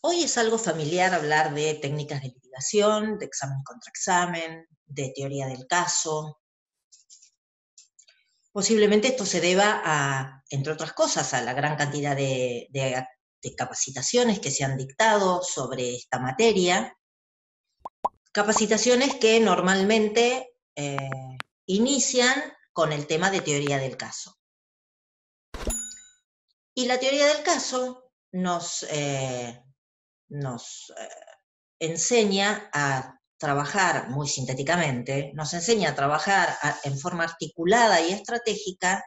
Hoy es algo familiar hablar de técnicas de litigación, de examen contra examen, de teoría del caso. Posiblemente esto se deba a, entre otras cosas, a la gran cantidad de, capacitaciones que se han dictado sobre esta materia. Capacitaciones que normalmente eh, inician con el tema de teoría del caso. Y la teoría del caso nos, eh, nos eh, enseña a trabajar muy sintéticamente, nos enseña a trabajar en forma articulada y estratégica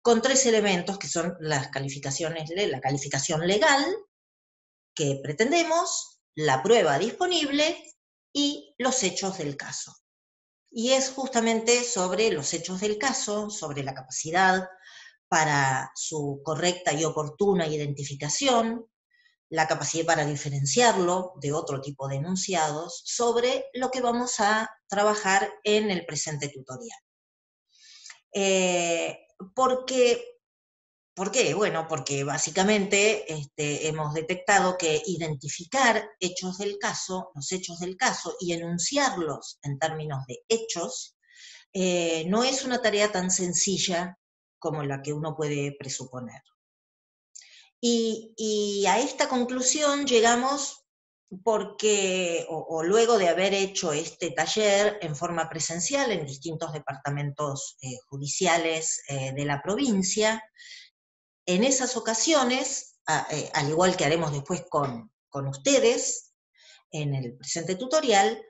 con tres elementos que son las calificaciones, la calificación legal que pretendemos, la prueba disponible y los hechos del caso. Y es justamente sobre los hechos del caso, sobre la capacidad para su correcta y oportuna identificación, la capacidad para diferenciarlo de otro tipo de enunciados, sobre lo que vamos a trabajar en el presente tutorial. Eh, porque, ¿Por qué? Bueno, porque básicamente este, hemos detectado que identificar hechos del caso, los hechos del caso, y enunciarlos en términos de hechos, eh, no es una tarea tan sencilla como la que uno puede presuponer. Y, a esta conclusión llegamos porque, o, luego de haber hecho este taller en forma presencial en distintos departamentos eh, judiciales eh, de la provincia, en esas ocasiones, eh, al igual que haremos después con, con ustedes en el presente tutorial,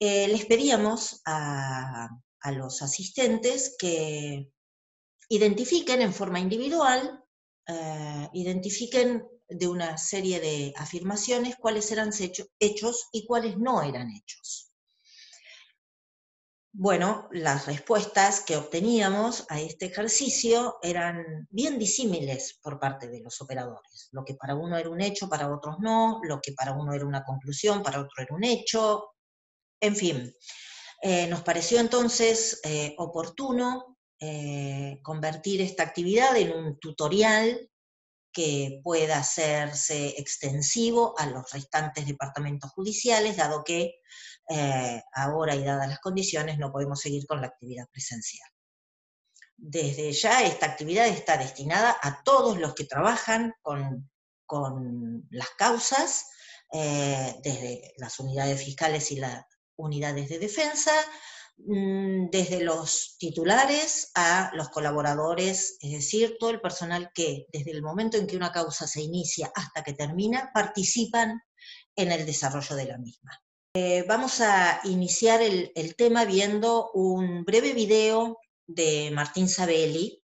les pedíamos a, a los asistentes que identifiquen en forma individual, eh, identifiquen de una serie de afirmaciones cuáles eran hechos y cuáles no eran hechos. Bueno, las respuestas que obteníamos a este ejercicio eran bien disímiles por parte de los operadores. Lo que para uno era un hecho, para otros no, lo que para uno era una conclusión, para otro era un hecho, en fin. Eh, nos pareció entonces eh, oportuno eh, convertir esta actividad en un tutorial que pueda hacerse extensivo a los restantes departamentos judiciales, dado que eh, ahora y dadas las condiciones no podemos seguir con la actividad presencial. Desde ya esta actividad está destinada a todos los que trabajan con, las causas, eh, desde las unidades fiscales y las unidades de defensa, desde los titulares a los colaboradores, es decir, todo el personal que desde el momento en que una causa se inicia hasta que termina, participan en el desarrollo de la misma. Eh, vamos a iniciar el, tema viendo un breve video de Martín Sabelli,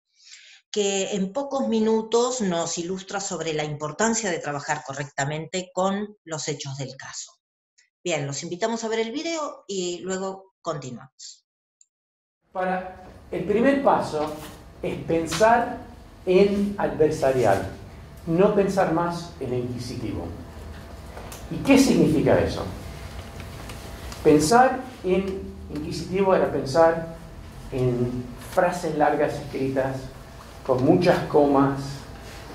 que en pocos minutos nos ilustra sobre la importancia de trabajar correctamente con los hechos del caso. Bien, los invitamos a ver el video y luego Continuamos. Para el primer paso es pensar en adversarial, no pensar más en inquisitivo. ¿Y qué significa eso? Pensar en inquisitivo era pensar en frases largas escritas, con muchas comas,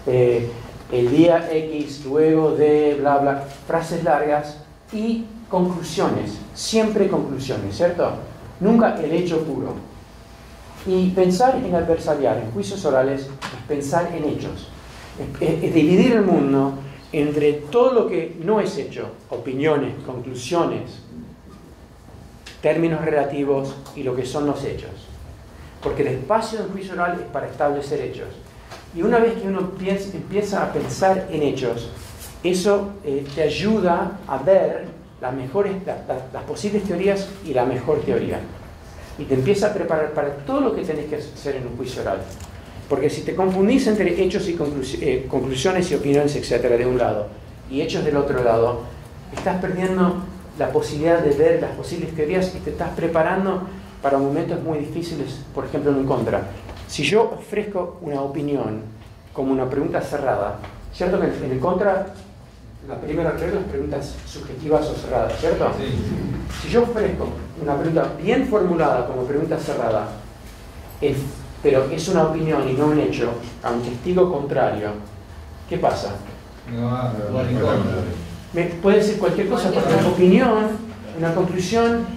eh, el día X, luego de, bla, bla, frases largas y conclusiones, siempre conclusiones, ¿cierto? Nunca el hecho puro. Y pensar en adversarial, en juicios orales, es pensar en hechos. Es, dividir el mundo entre todo lo que no es hecho, opiniones, conclusiones, términos relativos y lo que son los hechos. Porque el espacio del juicio oral es para establecer hechos. Y una vez que uno empieza a pensar en hechos, eso eh, te ayuda a ver las, mejores, las posibles teorías y la mejor teoría. Y te empieza a preparar para todo lo que tenés que hacer en un juicio oral. Porque si te confundís entre hechos y eh, conclusiones y opiniones, etcétera, de un lado, y hechos del otro lado, estás perdiendo la posibilidad de ver las posibles teorías y te estás preparando para momentos muy difíciles, por ejemplo, en un contra. Si yo ofrezco una opinión como una pregunta cerrada, ¿cierto que en el contra la primera regla, las preguntas subjetivas o cerradas, ¿cierto? Si yo ofrezco una pregunta bien formulada como pregunta cerrada, pero es una opinión y no un hecho, a un testigo contrario, ¿qué pasa? Me, puede decir cualquier cosa, porque una opinión, una conclusión,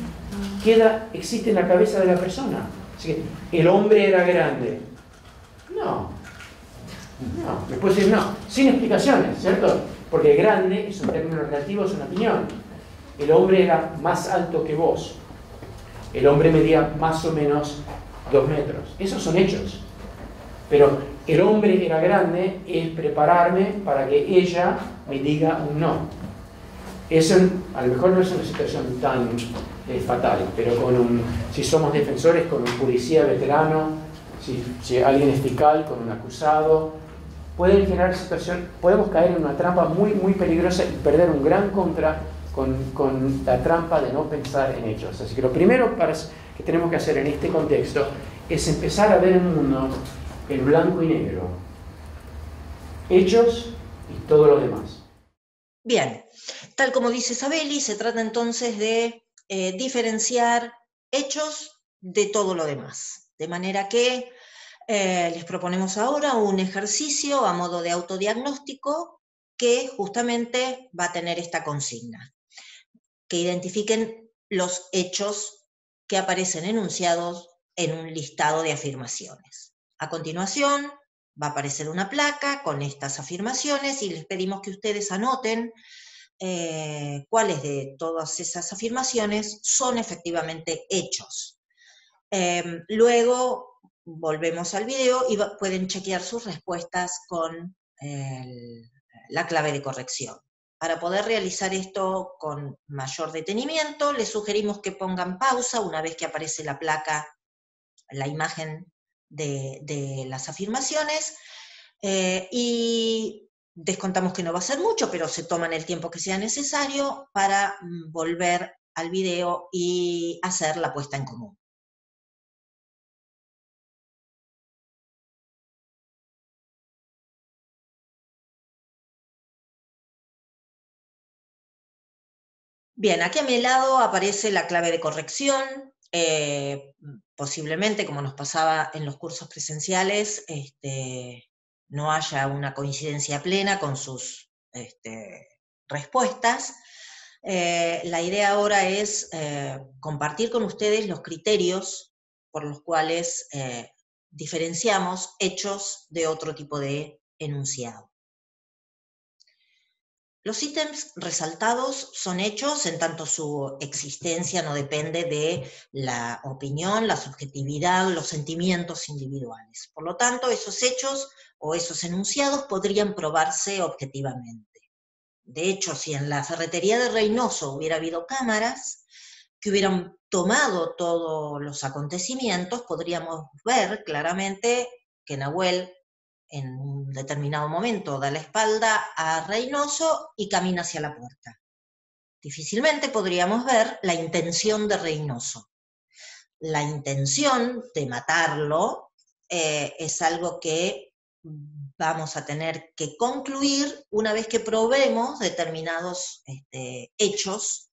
queda, existe en la cabeza de la persona. Así que, el hombre era grande. No. No, me puede decir no, sin explicaciones, ¿cierto? Porque grande es un término relativo, es una opinión. El hombre era más alto que vos. El hombre medía más o menos dos metros. Esos son hechos. Pero el hombre era grande es prepararme para que ella me diga un no. Eso a lo mejor no es una situación tan eh, fatal, pero con un, si somos defensores, con un policía veterano, si, si alguien es fiscal, con un acusado, puede generar situación, podemos caer en una trampa muy, muy peligrosa y perder un gran contra con, con, la trampa de no pensar en hechos. Así que lo primero que tenemos que hacer en este contexto es empezar a ver el mundo en blanco y negro. Hechos y todo lo demás. Bien, tal como dice Sabeli, se trata entonces de eh, diferenciar hechos de todo lo demás. De manera que eh, les proponemos ahora un ejercicio a modo de autodiagnóstico que justamente va a tener esta consigna, que identifiquen los hechos que aparecen enunciados en un listado de afirmaciones. A continuación, va a aparecer una placa con estas afirmaciones y les pedimos que ustedes anoten eh, cuáles de todas esas afirmaciones son efectivamente hechos. Em, luego volvemos al video y pueden chequear sus respuestas con la clave de corrección. Para poder realizar esto con mayor detenimiento, les sugerimos que pongan pausa una vez que aparece la placa, la imagen de, las afirmaciones, eh, y descontamos que no va a ser mucho, pero se toman el tiempo que sea necesario para mm, volver al video y hacer la puesta en común. Bien, aquí a mi lado aparece la clave de corrección. Eh, posiblemente, como nos pasaba en los cursos presenciales, este, no haya una coincidencia plena con sus este, respuestas. Eh, la idea ahora es eh, compartir con ustedes los criterios por los cuales diferenciamos hechos de otro tipo de enunciado. Los ítems resaltados son hechos en tanto su existencia no depende de la opinión, la subjetividad, los sentimientos individuales. Por lo tanto, esos hechos o esos enunciados podrían probarse objetivamente. De hecho, si en la ferretería de Reynoso hubiera habido cámaras que hubieran tomado todos los acontecimientos, podríamos ver claramente que Nahuel en un determinado momento da la espalda a Reynoso y camina hacia la puerta. Difícilmente podríamos ver la intención de Reynoso. La intención de matarlo eh, es algo que vamos a tener que concluir una vez que probemos determinados este, hechos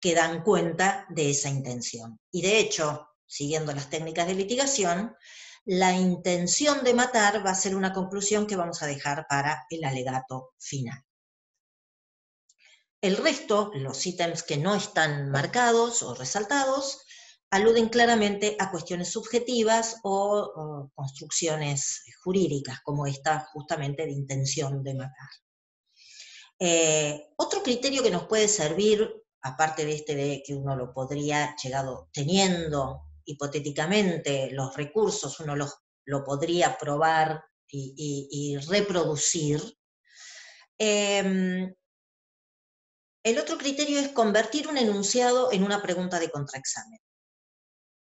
que dan cuenta de esa intención. Y de hecho, siguiendo las técnicas de litigación, la intención de matar va a ser una conclusión que vamos a dejar para el alegato final. El resto, los ítems que no están marcados o resaltados, aluden claramente a cuestiones subjetivas o, construcciones jurídicas, como esta justamente de intención de matar. Eh, otro criterio que nos puede servir, aparte de este de que uno lo podría, llegado teniendo hipotéticamente los recursos uno los, lo podría probar y, reproducir. Em, el otro criterio es convertir un enunciado en una pregunta de contraexamen.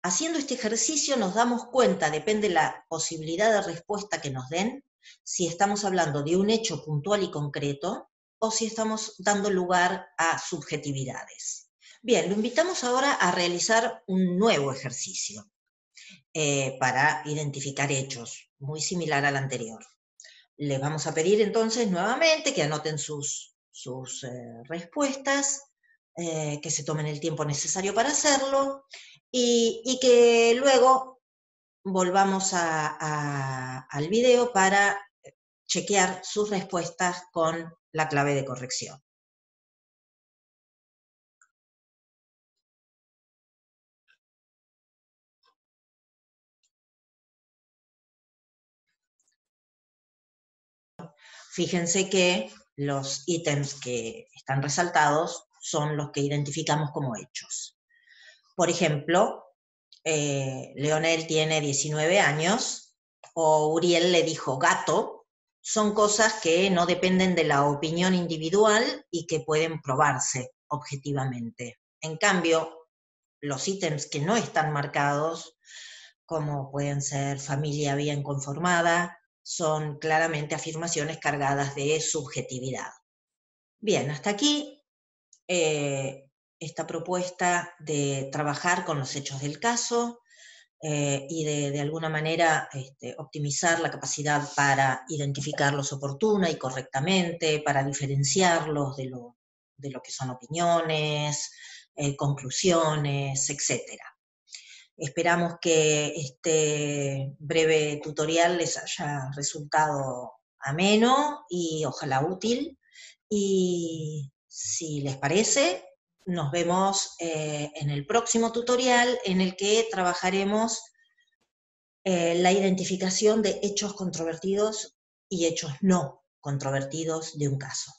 Haciendo este ejercicio nos damos cuenta, depende la posibilidad de respuesta que nos den, si estamos hablando de un hecho puntual y concreto o si estamos dando lugar a subjetividades. Bien, lo invitamos ahora a realizar un nuevo ejercicio eh, para identificar hechos, muy similar al anterior. Les vamos a pedir entonces nuevamente que anoten sus, sus eh, respuestas, eh, que se tomen el tiempo necesario para hacerlo y, que luego volvamos al video para chequear sus respuestas con la clave de corrección. Fíjense que los ítems que están resaltados son los que identificamos como hechos. Por ejemplo, eh, Leonel tiene 19 años, o Uriel le dijo gato, son cosas que no dependen de la opinión individual y que pueden probarse objetivamente. En cambio, los ítems que no están marcados, como pueden ser familia bien conformada, son claramente afirmaciones cargadas de subjetividad. Bien, hasta aquí eh, esta propuesta de trabajar con los hechos del caso eh, y de, alguna manera este, optimizar la capacidad para identificarlos oportuna y correctamente, para diferenciarlos de lo, que son opiniones, eh, conclusiones, etc. Esperamos que este breve tutorial les haya resultado ameno y ojalá útil. Y si les parece, nos vemos eh, en el próximo tutorial en el que trabajaremos eh, la identificación de hechos controvertidos y hechos no controvertidos de un caso.